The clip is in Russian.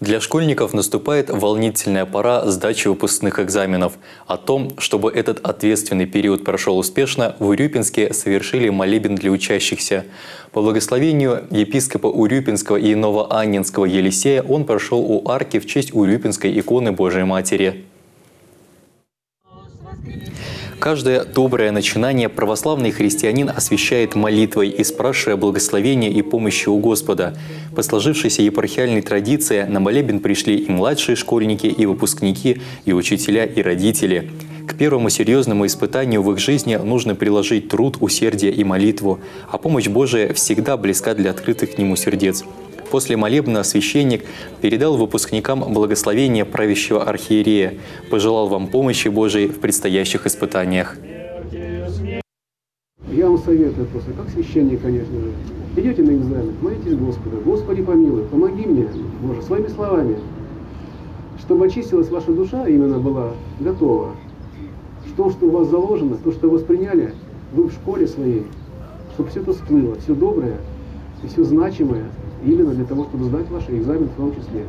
Для школьников наступает волнительная пора сдачи выпускных экзаменов. О том, чтобы этот ответственный период прошел успешно, в Урюпинске совершили молебен для учащихся. По благословению епископа Урюпинского и Новоаннинского Елисея он прошел у арки в честь Урюпинской иконы Божией Матери. Каждое доброе начинание православный христианин освящает молитвой и спрашивая благословения и помощи у Господа. По сложившейся епархиальной традиции на молебен пришли и младшие школьники, и выпускники, и учителя, и родители. К первому серьезному испытанию в их жизни нужно приложить труд, усердие и молитву, а помощь Божия всегда близка для открытых к Нему сердец. После молебна священник передал выпускникам благословение правящего архиерея, пожелал вам помощи Божией в предстоящих испытаниях. Я вам советую просто, как священник, конечно же, идете на экзамен, молитесь Господа, Господи помилуй, помоги мне, Боже, своими словами, чтобы очистилась ваша душа, именно была готова. Что, что у вас заложено, то, что восприняли вы в школе своей, чтобы все это всплыло, все доброе и все значимое, именно для того, чтобы сдать ваши экзамены в том числе.